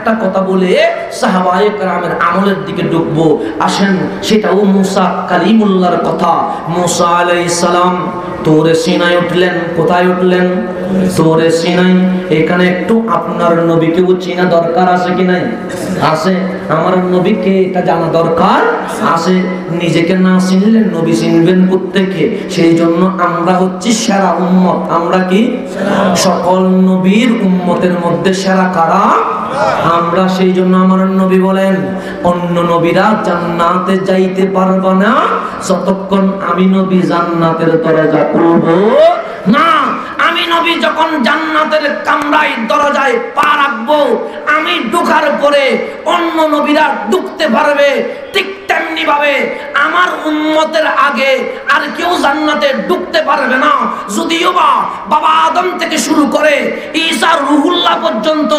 একটা কথা বলে সাহাবায়ে কেরামের আমলের দিকে ঢুকবো। আসেন সেটাও মুসা কালিমুল্লাহর কথা। মুসা আলাইহিস সালাম তোরে সিনাই উঠলেন কোথায় উঠলেন? তোরে সিনাই এখানে একটু আপনার নবীকেও চিনা দরকার আছে কি নাই? আছে। আমার নবীকে এটা জানা দরকার আছে। নিজেকে না চিনলে নবী চিনবেন প্রত্যেকে সেই জন্য আমরা হচ্ছি সেরা উম্মত। আমরা কি? সকল নবীর উম্মতের মধ্যে সেরা কারা? আমরা সেই জন্য আমার নবী বলেন, অন্য নবীরা জান্নাতে যাইতে পারবে না, যতক্ষণ আমি নবী জান্নাতের দরজা খুলব না। আমি নবী যখন জান্নাতের কামরায় দরজায় পা রাখব, আমি ঢুকার পরে অন্য নবীরা ঢুকতে পারবে ঠিক তেমনি ভাবে আমার উম্মতের আগে আর কেউ জান্নাতে ঢুকতে পারবে না। যদিও বা বাবা আদম থেকে শুরু করে ঈসা রুহুল্লাহ পর্যন্ত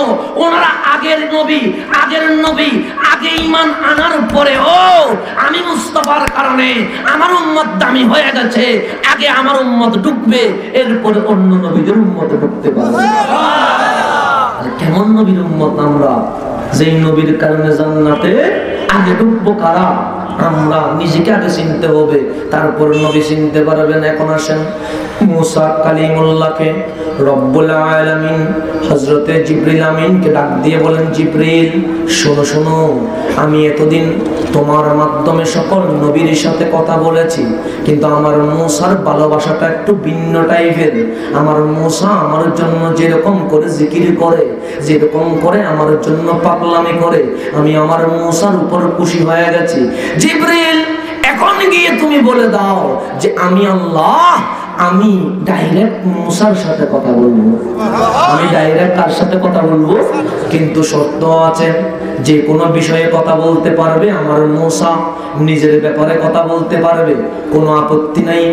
ওনারা আগের নবী আগের নবী, আগে ইমান আনার পরে ও আমি মুস্তফার কারণে আমার উম্মত দামি হয়ে গেছে। আগে আমার উন্মত ঢুকবে, এরপরে অন্য নবীদের উন্মত ঢুকতে পারবে। কেমন নবীর উন্মত আমরা? যেই নবীর কারণে জান্নাতে আগে ঢুকবো কারা? আমরা নিজেকে আগে চিনতে হবে, তারপর নবী চিনতে পারবেন, এখন আসেন মুসা কালিমুল্লাহকে রব্বুল আলামিন হযরতে জিবরিল আমিনকে ডাক দিয়ে বলেন, জিবরিল, শোনো শোনো, আমি এতদিন তোমার মাধ্যমে সকল নবীর সাথে কথা বলেছি, কিন্তু আমার মুসার ভালোবাসাটা একটু ভিন্ন টাইপের। আমার মুসা আমার জন্য যেরকম করে জিকির করে, যেরকম করে আমার জন্য পাগলামি করে, আমি আমার মুসার উপর খুশি হয়ে গেছি। জিবরিল এখন গিয়ে তুমি বলে দাও যে আমি আল্লাহ আমি ডাইরেক্ট মুসার সাথে কথা বলব। আমি ডাইরেক্ট তার সাথে কথা বলব, কিন্তু সত্য আছে, যে কোনো বিষয়ে কথা বলতে পারবে, আমার মুসা নিজের ব্যাপারে কথা বলতে পারবে। কোনো আপত্তি নাই,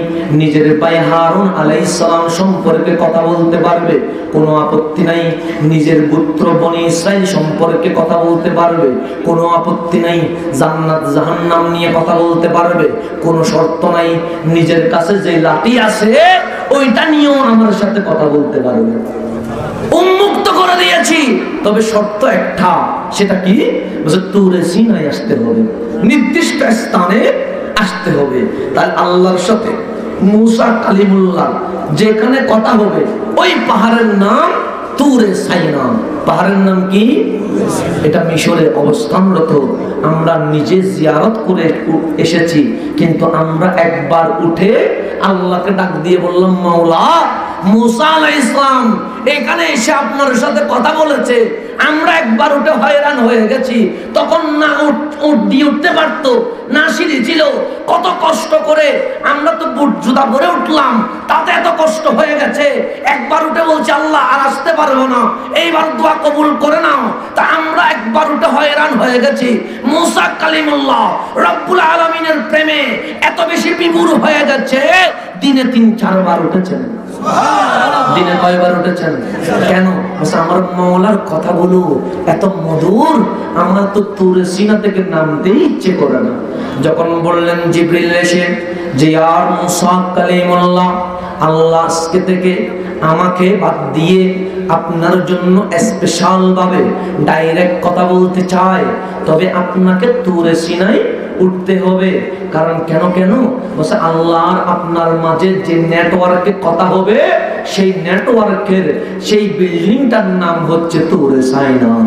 নিজের ভাই হারুন আলাইহিস সালাম সম্পর্কে কথা বলতে পারবে। কোনো আপত্তি নাই, নিজের পুত্র বনি ইসরাইল সম্পর্কে কথা বলতে পারবে। কোনো আপত্তি নাই, জান্নাত জাহান্নাম নিয়ে কথা বলতে পারবে। কোনো শর্ত নাই, নিজের কাছে যে লাঠি আছে ওইটা নিয়েও আমার সাথে কথা বলতে পারবে উন্মুক্ত করে দিয়েছি। তবে শর্ত একটা, সেটা কি? তুরে সিনাই আসতে হবে। নির্দিষ্ট স্থানে আসতে হবে। তাই আল্লাহর সাথে মুসা কালিমুল্লাহ যেখানে কথা হবে ওই পাহাড়ের নাম তুরে সাইনাম পাহাড়ের নাম কি? এটা মিশরে অবস্থানরত। আমরা নিজে জিয়ারত করে এসেছি। কিন্তু আমরা একবার উঠে আল্লাহকে ডাক দিয়ে বললাম, মাওলা মুসা আলাইহিস ইসলাম এখানে এসে আপনার সাথে কথা বলেছে। আমরা একবার উঠে হয়রান হয়ে গেছি। তখন না দিয়ে উঠতে পারতো, না সিঁড়ি ছিল। কত কষ্ট করে আমরা তো বুট জুতা পরে উঠলাম, তাতে এত কষ্ট হয়ে গেছে। একবার উঠে বলছে, আল্লাহ, আর আসতে পারব না। এইবার দোয়া কবুল করে নাও। তা আমরা একবার উঠে হয়রান হয়ে গেছি। মুসা কালিমুল্লাহ রব্বুল আলমিনের প্রেমে এত বেশি বিমূর হয়ে গেছে, দিনে তিন, চারবার উঠেছেন। দিনে কয়বার উঠেছেন? কেন? আমার মৌলার কথা কথাগুলো এত মধুর, আমরা তো তুরে সিনা থেকে নামতে ইচ্ছে করে না। যখন বললেন জিব্রিল এসে যে, আর মুসা কালিমুল্লাহ আল্লাহ আজকে থেকে আমাকে বাদ দিয়ে আপনার জন্য স্পেশাল ভাবে ডাইরেক্ট কথা বলতে চায়। তবে আপনাকে তুরে সিনাই উঠতে হবে। কারণ কেন কেন? বলছে, আল্লাহর আপনার মাঝে যে নেটওয়ার্কে কথা হবে, সেই নেটওয়ার্কের সেই বিল্ডিংটার নাম হচ্ছে তুরে সাইনা।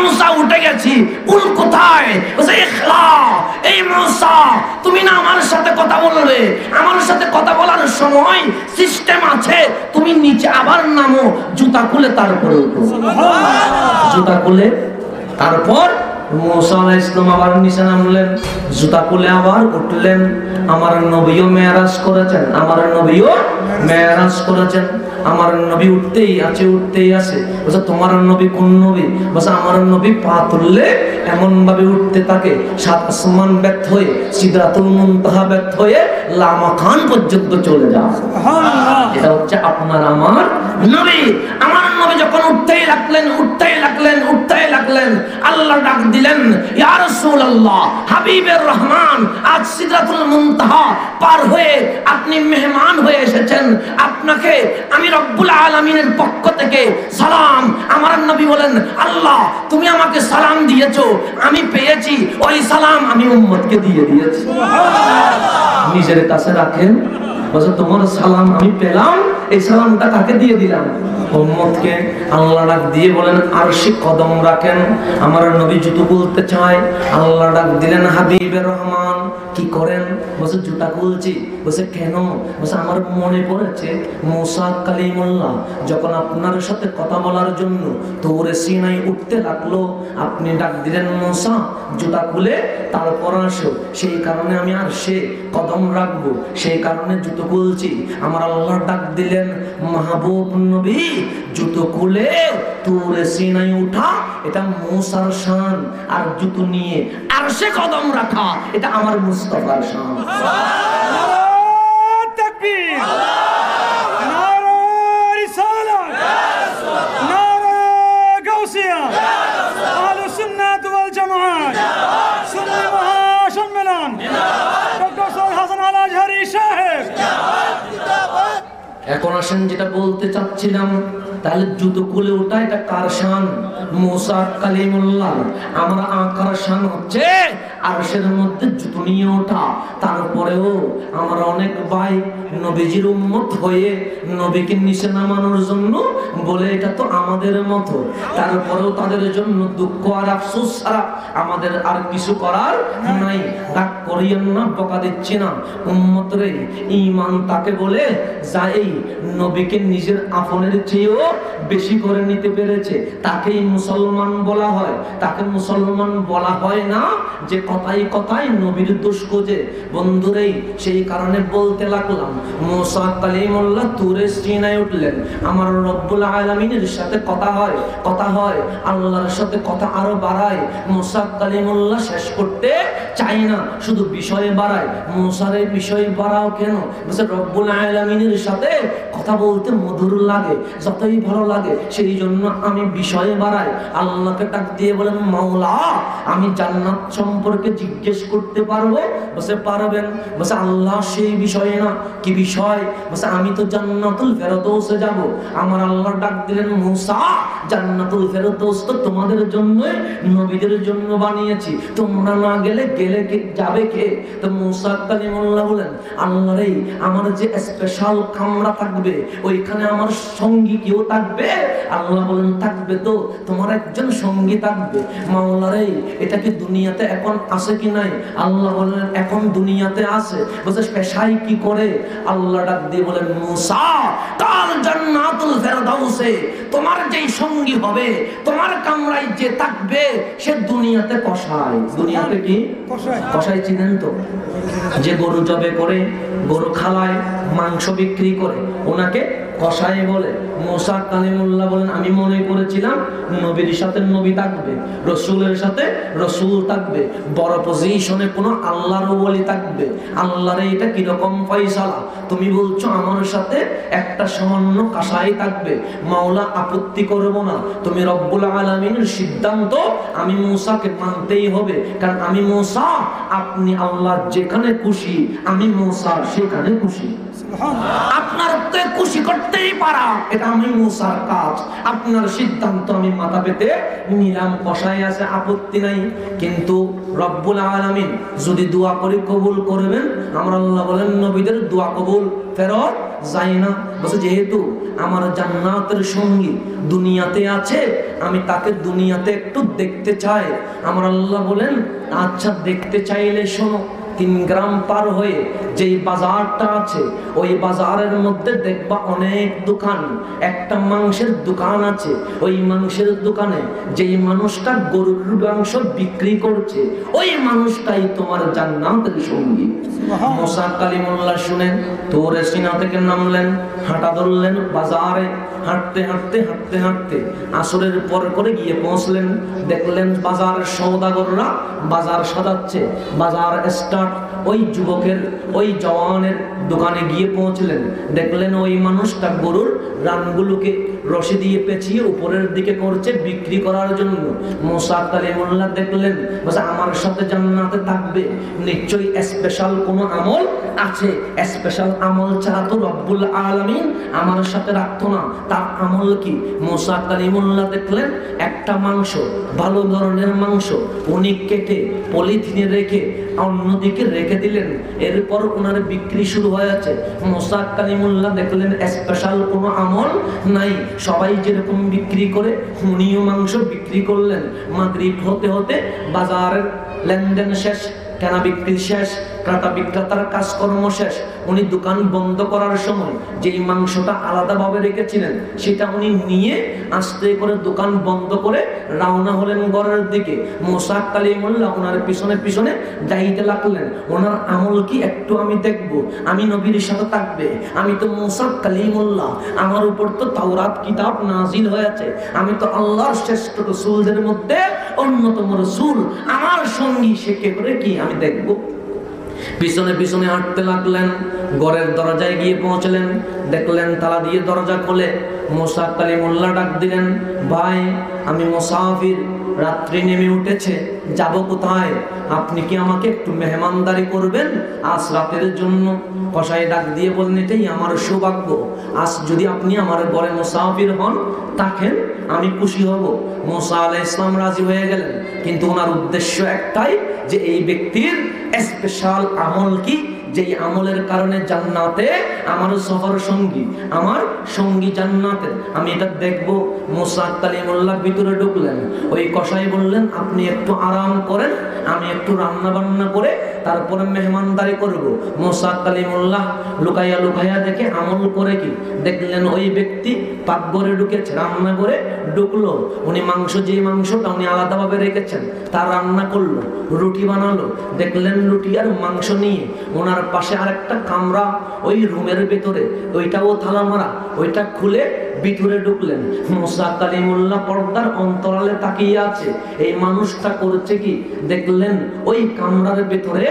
মুসা উঠে গেছি। কুল কোথায়? এই মুসা তুমি না আমার সাথে কথা বললে। আমার সাথে কথা বলার সময় সিস্টেম আছে তুমি নিচে আবার নামো জুতা খুলে তারপরে জুতা খুলে তারপর মুসা আবার নিচে নামলেন জুতা খুলে আবার উঠলেন। আমার নবীও মেয়ারাজ করেছেন আমার নবীও মেয়ারাজ করেছেন। আমার নবী উঠতেই আছে উঠতেই আছে। বলছে তোমার নবী কোন নবী? বলছে আমার নবী পা তুললে এমন ভাবে উঠতে থাকে সাত আসমান ব্যর্থ হয়ে মুনতাহা ব্যর্থ হয়ে লামা খান পর্যন্ত চলে যায়। এটা হচ্ছে আপনার আমার নবী, আমার নবী যখন উঠতেই লাগলেন উঠতেই লাগলেন উঠতেই লাগলেন, আল্লাহ ডাক দিলেন, ইয়া রাসূলুল্লাহ, হাবিবের রহমান, আজ সিদরাতুল মুনতাহা পার হয়ে আপনি মেহমান হয়ে এসেছেন। আপনাকে আমি রব্বুল আলামিনের পক্ষ থেকে সালাম। আমার নবী বলেন, আল্লাহ, তুমি আমাকে সালাম দিয়েছ, আমি পেয়েছি, ওই সালাম আমি উম্মতকে দিয়ে দিয়েছি। নিজের কাছে রাখেন বলছে তোমার সালাম আমি পেলাম, এই সালামটা কাকে দিয়ে দিলাম? আল্লাহ ডাক দিয়ে বলেন আর সে কদম রাখেন, আমার নবী বলতে চায়। আল্লাহ ডাক দিলেন হাবিবের রহমান, কি করেন? বলছে, জুতা খুলছি। বলছে, কেন? বলছে, আমার মনে পড়েছে, মোসা কালিমুল্লাহ, যখন আপনার সাথে কথা বলার জন্য তোরে সিনাই উঠতে লাগল, আপনি ডাক দিলেন, মোসা, জুতা খুলে তারপর আসো। সেই কারণে আমি আর সে কদম রাখব, সেই কারণে জুতো কথা বলছি আমার আল্লাহ ডাক দিলেন, মাহবুব নবী, জুতো খুলে তোর সিনাই উঠা। এটা মোসার শান, আর জুতো নিয়ে আর সে কদম রাখা। এটা আমার মুস্তফার শান। আল্লাহ আল্লাহ এখন আসেন, যেটা বলতে চাচ্ছিলাম, তাহলে জুতো খুলে ওটা এটা কার শান? মোসা কালিমুল্লাহ। আমরা আঁকার হচ্ছে আরশের মধ্যে জুতো নিয়ে ওঠা তারপরেও আমরা অনেক ভাই নবীজির উম্মত হয়ে নবীকে নিচে নামানোর জন্য বলে, এটা তো আমাদের মতো। তারপরেও তাদের জন্য দুঃখ আর আফসোস ছাড়া আমাদের আর কিছু করার নাই। রাগ করিয়েন না, বকা দিচ্ছি না। উম্মত রে ইমান তাকে বলে যা এই নবীকে নিজের আপনের চেয়েও বেশি করে নিতে পেরেছে। তাকেই মুসলমান বলা হয়। তাকে মুসলমান বলা হয় না যে কথাই কথাই নবীর দোষ খোঁজে। বন্ধুরেই সেই কারণে বলতে লাগলাম, মোসা কালিমুল্লাহ তুরে সিনায় উঠলেন। আমার রব্বুল আলামিনের সাথে কথা হয় কথা হয়, আল্লাহর সাথে কথা আরও বাড়ায়। মোসা কালিমুল্লাহ শেষ করতে চাই না, শুধু বিষয়ে বাড়ায়। মোসারে বিষয় বাড়াও কেন? রব্বুল আলামিনের সাথে কথা বলতে মধুর লাগে, যতই ভালো লাগে সেই জন্য আমি বিষয়ে বাড়াই। আল্লাহকে ডাক দিয়ে বলেন, মাওলা, আমি জান্নাত সম্পর্কে জিজ্ঞেস করতে পারব? বসে পারবেন। বসে আল্লাহ সেই বিষয়ে না, কি বিষয়? বসে, আমি তো জান্নাতুল ফেরদৌসে যাব। আমার আল্লাহ ডাক দিলেন, মুসা, জান্নাতুল ফেরদৌস তো তোমাদের জন্য নবীদের জন্য বানিয়েছি। তোমরা না গেলে গেলে কে, যাবে কে? তো মুসা কালিমুল্লাহ বলেন, আল্লাহ রে, আমার যে স্পেশাল কামরা থাকবে ওইখানে আমার সঙ্গী কেউ থাকবে? আল্লাহ বলেন থাকবে তো তোমার একজন সঙ্গী থাকবে। মাওলা রে এটা কি দুনিয়াতে এখন আছে কি নাই? আল্লাহ বলেন এখন দুনিয়াতে আছে। বলছে পেশাই কি করে? আল্লাহ ডাক দিয়ে বলেন মুসা কাল জান্নাতুল ফেরদাউসে তোমার যেই সঙ্গী হবে তোমার কামরায় যে থাকবে সে দুনিয়াতে কষায়। দুনিয়াতে কি? কষায়। চিনেন তো? যে গরু জবে করে গরু খালায় মাংস বিক্রি করে ওনাকে কষাই বলে। মোসা কালিমুল্লাহ বলেন, আমি মনে করেছিলাম নবীর সাথে নবী থাকবে, রসুলের সাথে রসুল থাকবে, বড় পজিশনে কোনো আল্লাহর বলি থাকবে। আল্লাহর এটা কীরকম ফয়সালা? তুমি বলছো আমার সাথে একটা সামান্য কাসাই থাকবে। মাওলা, আপত্তি করব না। তুমি রব্বুল আলমিনের সিদ্ধান্ত আমি মূসাকে মানতেই হবে। কারণ আমি মূসা, আপনি আল্লাহ যেখানে খুশি, আমি মূসা সেখানে খুশি। যদি দোয়া করে কবুল করবেন আমরা আল্লাহ বলেন নবীদের দোয়া কবুল ফেরত যাই না। বলছে যেহেতু আমার জান্নাতের সঙ্গী দুনিয়াতে আছে আমি তাকে দুনিয়াতে একটু দেখতে চাই। আমার আল্লাহ বলেন আচ্ছা দেখতে চাইলে শোনো তিন গ্রাম পার হয়ে যেই বাজারটা আছে ওই বাজারের মধ্যে দেখবা অনেক দোকান। একটা মাংসের দোকান আছে ওই মাংসের দোকানে যেই মানুষটা গরুর মাংস বিক্রি করছে ওই মানুষটাই তোমার জান্নাতের সঙ্গী। মোসা কালিমুল্লাহ শুনেন তোরে সিনা থেকে নামলেন হাঁটা ধরলেন বাজারে হাঁটতে হাঁটতে হাঁটতে হাঁটতে আসরের পর করে গিয়ে পৌঁছলেন দেখলেন বাজার সৌদাগররা বাজার সাজাচ্ছে বাজার স্টার্ট ওই যুবকের, ওই জওয়ানের দোকানে গিয়ে পৌঁছলেন। দেখলেন ওই মানুষটা গরুর রানগুলোকে রশি দিয়ে পেঁচিয়ে উপরের দিকে করছে বিক্রি করার জন্য। মোসা কালিমুল্লাহ দেখলেন আমার সাথে জান্নাতে থাকবে। নিশ্চয়ই স্পেশাল কোনো আমল আছে। স্পেশাল আমল ছাড়া তো রব্বুল আলামিন আমার সাথে রাখতো না। তার আমল কি? মোসা কালিমুল্লাহ দেখলেন, একটা মাংস, ভালো ধরনের মাংস উনি কেটে পলিথিনে রেখে অন্যদিকে রেখে দিলেন। এরপর ওনার বিক্রি শুরু হয়েছে মোসা কালিমুল্লাহ দেখলেন স্পেশাল কোনো আমল নাই। সবাই যেরকম বিক্রি করে, উনিও মাংস বিক্রি করলেন। মাগরিব হতে হতে বাজারের লেনদেন শেষ, কেনা বিক্রি শেষ ক্রেতা বিক্রেতার কাজকর্ম শেষ, উনি দোকান বন্ধ করার সময় যেই মাংসটা আলাদাভাবে রেখেছিলেন, সেটা উনি নিয়ে আস্তে করে দোকান বন্ধ করে রওনা হলেন ঘরের দিকে। মোসাক কালিমুল্লাহ ওনার পিছনে পিছনে যাইতে লাগলেন। ওনার আমল কি একটু আমি দেখব, আমি নবীর সাথে থাকবে, আমি তো মোশাক মোসাক কালিমুল্লাহ আমার উপর তো তাওরাত কিতাব নাজিল হয়েছে, আমি তো আল্লাহর শ্রেষ্ঠ রসুলদের মধ্যে অন্যতম রসুল, আমার সঙ্গী সে কে করে কি আমি দেখব? পিছনে পিছনে হাঁটতে লাগলেন, ঘরের দরজায় গিয়ে পৌঁছলেন। দেখলেন তালা দিয়ে দরজা খোলে। মোসা কালিমুল্লাহ ডাক দিলেন, ভাই, আমি মোসাফির। রাত্রি নেমে উঠেছে, যাব কোথায়? আপনি কি আমাকে একটু মেহমানদারি করবেন? আজ রাতের জন্য। কষাই ডাক দিয়ে বললেন, এটাই আমার সৌভাগ্য। আজ যদি আপনি আমার ঘরে মোসাফির হন থাকেন আমি খুশি হব। মোসা আলাহ ইসলাম রাজি হয়ে গেলেন। কিন্তু ওনার উদ্দেশ্য একটাই, যে এই ব্যক্তির স্পেশাল আমল কি? যেই আমলের কারণে জান্নাতে আমার সফর সঙ্গী, আমার সঙ্গী জান্নাতে। আমি এটা দেখব। মোসা কালিমুল্লাহ ভিতরে ঢুকলেন। ওই কসাই বললেন, আপনি একটু আরাম করেন, আমি একটু রান্না বান্না করে তারপরে মেহমানদারি করব। মোসা কালিমুল্লাহ লুকাইয়া লুকাইয়া দেখে আমল করে কি? দেখলেন ওই ব্যক্তি পাকঘরে ঢুকেছে, রান্না করে ঢুকলো। উনি মাংস যে মাংসটা উনি আলাদাভাবে রেখেছেন তার রান্না করল, রুটি বানালো। দেখলেন রুটি আর মাংস নিয়ে ওনার পাশে আরেকটা কামরা ওই রুমের ভেতরে, ওইটাও থালা মারা ওইটা খুলে ভিতরে ঢুকলেন। মোসা কালিমুল্লাহ পর্দার অন্তরালে তাকিয়ে আছে। এই মানুষটা করছে কি? দেখলেন ওই কামরার ভেতরে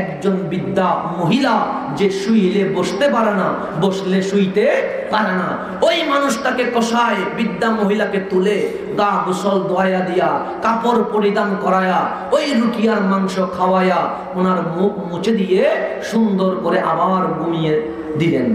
একজন বিদ্যা মহিলা যে শুইলে বসতে পারে না, বসলে শুইতে পারে না। ওই মানুষটাকে কষায় বিদ্যা মহিলাকে তুলে দা গোসল দোয়া দিয়া, কাপড় পরিধান করায়া ওই রুটিয়ার মাংস খাওয়ায়া ওনার মুখ মুছে দিয়ে সুন্দর করে আবার ঘুমিয়ে দিলেন।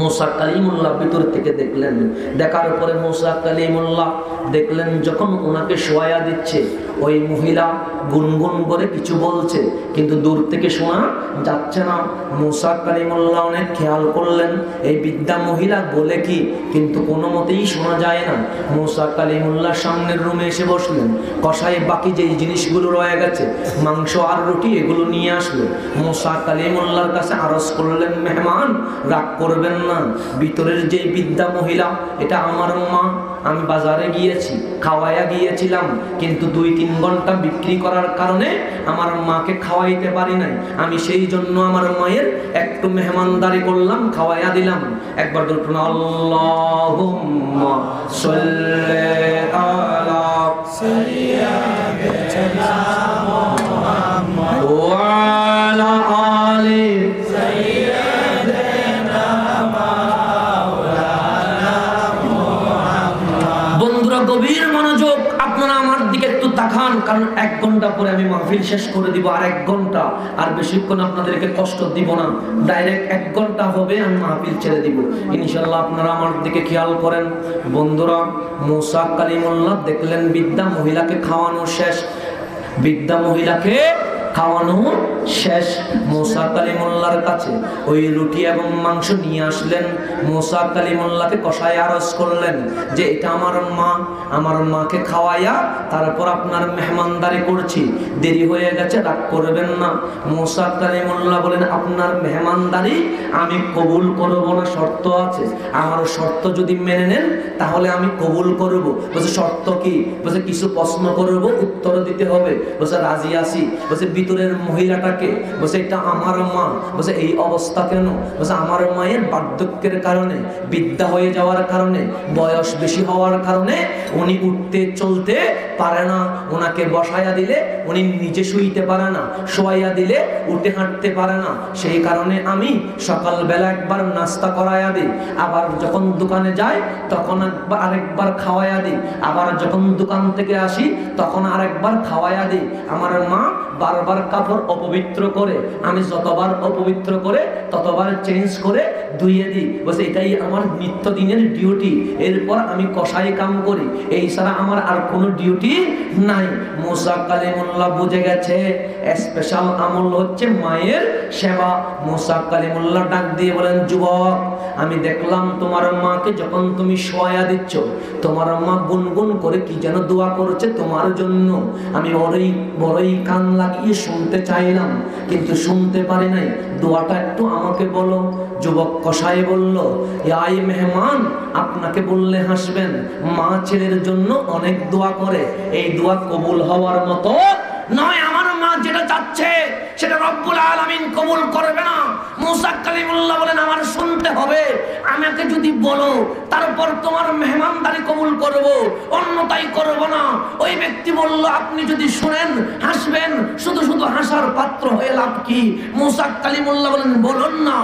মোসা কালিমুল্লাহ ভিতর থেকে দেখলেন। দেখার পরে মোসা কালিমুল্লাহ দেখলেন যখন ওনাকে শোয়া দিচ্ছে, ওই মহিলা গুনগুন করে কিছু বলছে, কিন্তু দূর থেকে শোনা যাচ্ছে না। মোসা কালিমুল্লাহ অনেক খেয়াল করলেন, এই বিদ্যা মহিলা বলে কি, কিন্তু কোনো মতেই শোনা যায় না। মোসা কালিমুল্লাহ সামনের রুমে এসে বসলেন কষায় বাকি যেই জিনিসগুলো রয়ে গেছে, মাংস আর রুটি এগুলো নিয়ে আসলো মোসা কালিমুল্লাহর কাছে আরজ করলেন, মেহমান, রাগ করবেন না। ভিতরের যে বিদ্যা মহিলা এটা আমার মা। আমি বাজারে গিয়েছি খাওয়াইয়া গিয়েছিলাম। কিন্তু দুই তিন ঘণ্টা বিক্রি করার কারণে আমার মাকে খাওয়াইতে পারি নাই। আমি সেই জন্য আমার মায়ের একটু মেহমানদারি করলাম খাওয়াইয়া দিলাম। একবার দুটো আল্লাহুম্মা সাল্লি আলা ওয়া আলা একটু কারণ এক ঘণ্টা পরে আমি মাহফিল শেষ করে দিব, আর এক ঘণ্টা। আর বেশিক্ষণ আপনাদেরকে কষ্ট দিব না। ডাইরেক্ট এক ঘণ্টা হবে, আমি মাহফিল ছেড়ে দিব। ইনশাল্লাহ আপনারা আমার দিকে খেয়াল করেন। বন্ধুরা, মোসা কালিমুল্লাহ দেখলেন বিদ্যা মহিলাকে খাওয়ানো শেষ। বিদ্যা মহিলাকে খাওয়ানো শেষ মোসা কালিমুল্লার কাছে। ওই রুটি এবং মাংস নিয়ে আসলেন। মোসা কালিমুল্লাকে কষায় আরজ করলেন যে, এটা আমার মা, আমার মাকে খাওয়াইয়া তারপর আপনার মেহমানদারি করছি। দেরি হয়ে গেছে, রাগ করবেন না। মোসা কালিমুল্লাহ বলেন, আপনার মেহমানদারি আমি কবুল করব না, শর্ত আছে। আমার শর্ত যদি মেনে নেন, তাহলে আমি কবুল করব। বলছে, শর্ত কি? বলছে, কিছু প্রশ্ন করব, উত্তর দিতে হবে। বলছে, রাজি আসি বলছে, ভিতরের মহিলাটাকে বলছে, এটা আমার মা। বলছে, এই অবস্থা কেন? বলছে, আমার মায়ের বার্ধক্যের কারণে বিদ্যা হয়ে যাওয়ার কারণে, বয়স বেশি হওয়ার কারণে উনি উঠতে চলতে পারে না। ওনাকে বসাইয়া দিলে উনি নিজে শুইতে পারে না, শোয়াইয়া দিলে উঠে হাঁটতে পারে না। সেই কারণে আমি সকালবেলা একবার নাস্তা করাইয়া দিই। আবার যখন দোকানে যাই, তখন একবার আরেকবার খাওয়াইয়া দিই। আবার যখন দোকান থেকে আসি, তখন আরেকবার খাওয়াইয়া দিই। আমার মা বারবার কাপড় অপবিত্র করে, আমি যতবার অপবিত্র করে, ততবার চেঞ্জ করে ধুয়ে দিই। বলছে, এটাই আমার নিত্যদিনের ডিউটি এরপর আমি কষাই কাম করি। এই ছাড়া আমার আর কোনো ডিউটি নাই। মোসা কালিমুল্লাহ বুঝে গেছে স্পেশাল আমল হচ্ছে মায়ের সেবা। মোসা কালিমুল্লাহ ডাক দিয়ে বলেন, যুবক, আমি দেখলাম তোমার মাকে যখন তুমি শোয়া দিচ্ছ, তোমার মা গুনগুন করে কি যেন দোয়া করছে তোমার জন্য। আমি বড়ই বড়ই কান লাগিয়ে শুনতে চাইলাম, কিন্তু শুনতে পারি নাই। দোয়াটা একটু আমাকে বলো। যুবক কষাই বলল আই মেহমান, আপনাকে বললে হাসবেন। মা ছেলের জন্য অনেক দোয়া করে। এই দোয়া কবুল হওয়ার মতো নয় আমার মা যেটা চাচ্ছে, সেটা রব্বুল আলমিন কবুল করবে না। মুসা কালিমুল্লাহ বলেন, আমার শুনতে হবে। আমাকে যদি বলো, তারপর তোমার কবুল না। ওই ব্যক্তি বলল, আপনি যদি শুনেন, হাসবেন, শুধু শুধু হাসার পাত্র হয়ে লাভ কি? মুসা কালিমুল্লাহ বলেন, বলুন না।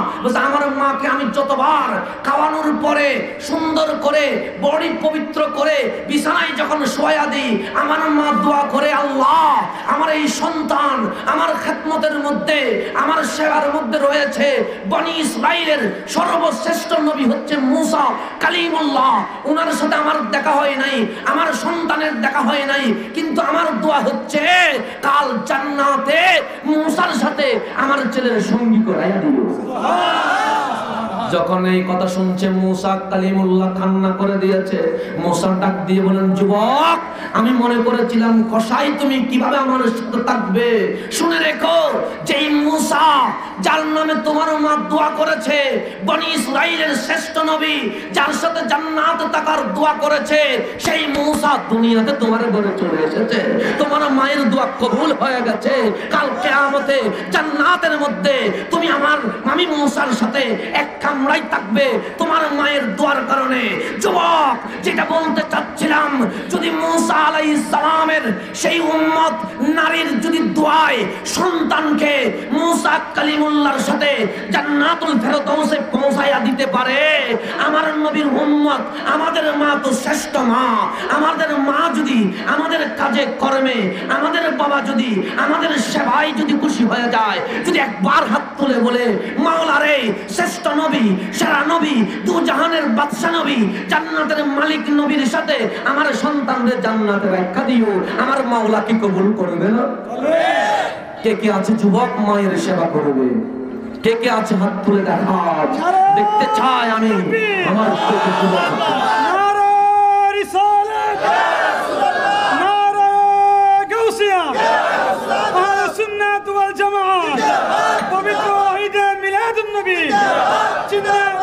আমার মাকে আমি যতবার খাওয়ানোর পরে সুন্দর করে, বডি পবিত্র করে, বিছানায় যখন শোয়া দিই, আমার মা দোয়া করে, আল্লাহ, আমার এই সন্তান আমার খেদমতের মধ্যে, আমার সেবার মধ্যে রয়েছে। বনি ইসরাইলের সর্বশ্রেষ্ঠ নবী হচ্ছে মুসা কালিমুল্লাহ। ওনার সাথে আমার দেখা হয় নাই, আমার সন্তানের দেখা হয় নাই, কিন্তু আমার দোয়া হচ্ছে, কাল জান্নাতে মুসার সাথে আমার ছেলের সঙ্গী করাইয়া দিও যখন এই কথা শুনছে মুসা কালিমুল্লাহ কান্না করে দিয়েছে, মুসা ডাক দিয়ে বলেন যুবক, আমি মনে করেছিলাম কসাই তুমি কীভাবে আমার সাথে থাকবে? শুনে রেখো যে এই মুসা, যার নামে তোমার মা দোয়া করেছে, বনি ইসরাইলের শ্রেষ্ঠ নবী, যার সাথে জান্নাত থাকার দোয়া করেছে, সেই মুসা দুনিয়াতে তোমার ঘরে চলে এসেছে। তোমার মায়ের দোয়া কবুল হয়ে গেছে। কাল কেয়ামতে জান্নাতের মধ্যে তুমি আমার আমি মুসার সাথে এক কামড়াই থাকবে তোমার মায়ের দোয়ার কারণে। যুবক, যেটা বলতে চাচ্ছিলাম, যদি মুসা আলাইহিস সালামের সেই উম্মত নারীর যদি দোয়ায় সন্তানকে মুসা কালিমুল্লাহর সাথে জান্নাতুল ফেরদৌসে পৌঁছায়া দিতে পারে, আমার নবীর উম্মত আমাদের মা তো শ্রেষ্ঠ মা। আমাদের মা যদি আমাদের কাজে কর্মে, আমাদের বাবা যদি আমাদের সেবায় যদি খুশি হয়ে যায়, যদি একবার হাত তুলে বলে, মাওলারে, শ্রেষ্ঠ নবী সেরা নবী, দু জাহানের বাদশা নবী, জান্নাতের মালিক নবীর সাথে আমার সন্তানদের জান্নাতে ব্যাখ্যা দিও। আমার মাওলা কি কবুল করবে না? কে কে আছে যুবক মায়ের সেবা করবে? কে কে আছে হাত তুলে দেখা দেখতে চাই আমি আমার नबी जिंदाबाद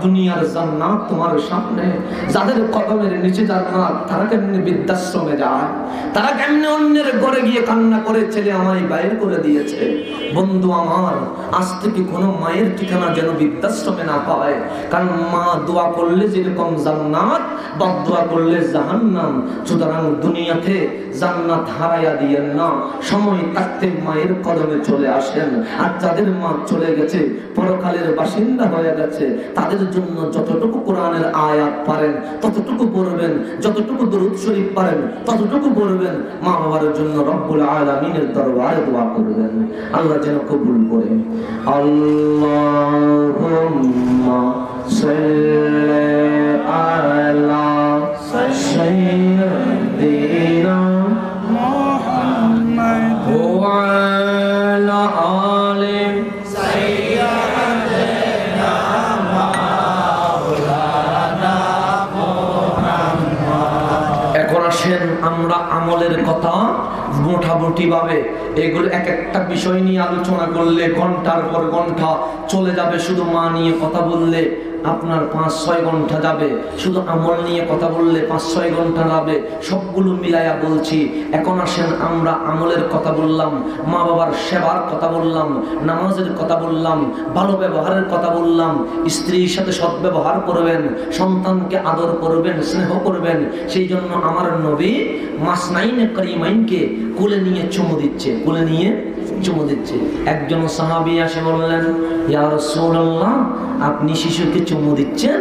দুনিয়ার জান্নাত তোমার সামনে। যাদের কদমের নিচে জান্নাত, তারা কেমনি বৃদ্ধাশ্রমে যায়? তারা কেমনি অন্যের ঘরে গিয়ে কান্না করে ছেলে আমায় বাইরে করে দিয়েছে? বন্ধু আমার, আজ থেকে কোনো মায়ের ঠিকানা যেন বৃদ্ধাশ্রমে না পায়। কারণ মা দোয়া করলে যেরকম জান্নাত বদুয়া করলে জাহান্নাম। সুতরাং দুনিয়াতে জান্নাত হারাইয়া দিয়েন না। সময় থাকতে মায়ের কদমে চলে আসেন। আর যাদের মা চলে গেছে, পরকালের বাসিন্দা হয়ে গেছে, তাদের জন্য যতটুকু কোরআনের আয়াত পারেন, ততটুকু পড়বেন, যতটুকু দরুদ শরীফ পারেন, ততটুকু পড়বেন মা বাবার জন্য রব্বুল আলামিনের দরবারে দোয়া করবেন। আল্লাহ যেন কবুল করে। আল্লাহুম্মা সাল্লি আলা সাইয়্যিদিনা محمد وعلى آل এখন আসেন আমরা আমলের কথা মোটামুটি ভাবে এগুলো এক একটা বিষয় নিয়ে আলোচনা করলে ঘন্টার পর ঘন্টা চলে যাবে শুধু মা নিয়ে কথা বললে আপনার পাঁচ ছয় ঘণ্টা যাবে। শুধু আমল নিয়ে কথা বললে পাঁচ ছয় ঘণ্টা যাবে। সবগুলো মিলাইয়া বলছি, এখন আসেন আমরা আমলের কথা বললাম মা বাবার সেবার কথা বললাম, নামাজের কথা বললাম, ভালো ব্যবহারের কথা বললাম, স্ত্রীর সাথে সদ্ব্যবহার করবেন, সন্তানকে আদর করবেন, স্নেহ করবেন, সেই জন্য আমার নবী মাসনাইনে করিমাইনকে কোলে নিয়ে চুমু দিচ্ছে, কোলে নিয়ে চুমু দিচ্ছে। একজন সাহাবি আসে বললেন, ইয়া রাসূলুল্লাহ, আপনি শিশুকে চুমু দিচ্ছেন?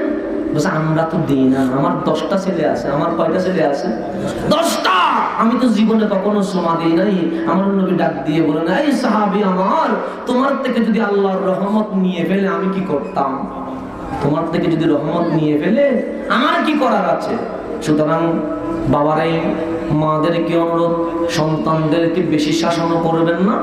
বলছে, আমরা তো দিই না, আমার দশটা ছেলে আছে, আমার কয়টা ছেলে আছে? দশটা! আমি তো জীবনে কখনো সোমা দিই নাই, আমার নবী ডাক দিয়ে বলেন এই সাহাবী আমার, তোমার থেকে যদি আল্লাহর রহমত নিয়ে ফেলে আমি কি করতাম? তোমার থেকে যদি রহমত নিয়ে ফেলে আমার কি করার আছে? সুতরাং বাবারাই মাদেরকে অনুরোধ, সন্তানদেরকে বেশি শাসনও করবেন না,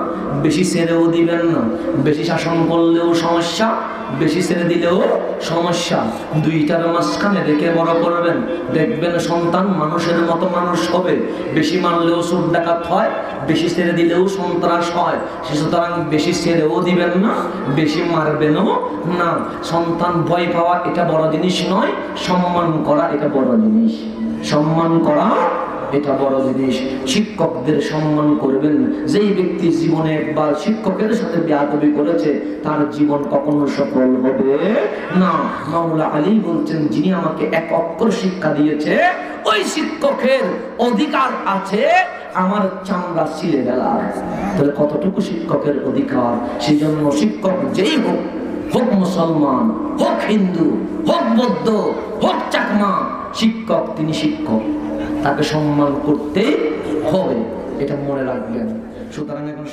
বেশি ছেড়েও দিবেন না। বেশি শাসন করলেও সমস্যা, বেশি ছেড়ে দিলেও সমস্যা। দুইটার মাঝখানে রেখে বড় করবেন। দেখবেন সন্তান মানুষের মতো মানুষ হবে। বেশি মানলেও সুর ডাকাত হয়, বেশি ছেড়ে দিলেও সন্ত্রাস হয়। সে সুতরাং বেশি ছেড়েও দিবেন না, বেশি মারবেনও না। সন্তান ভয় পাওয়া এটা বড় জিনিস নয়, সম্মান করা এটা বড় জিনিস। সম্মান করা এটা বড় জিনিস। শিক্ষকদের সম্মান করবেন। যেই ব্যক্তি জীবনে একবার শিক্ষকের সাথে বেয়াদবি করেছে, তার জীবন কখনো সফল হবে না। মাওলা আলী বলছেন, যিনি আমাকে এক অক্ষর শিক্ষা দিয়েছে, ওই শিক্ষকের অধিকার আছে, আমার চামড়া ছিলে গেলার তাহলে কতটুকু শিক্ষকের অধিকার? সেই জন্য শিক্ষক যেই হোক হোক মুসলমান, হোক হিন্দু, হোক বৌদ্ধ, হোক চাকমা, শিক্ষক তিনি শিক্ষক। তাকে সম্মান করতে হবে। এটা মনে রাখবেন। সুতরাং এখন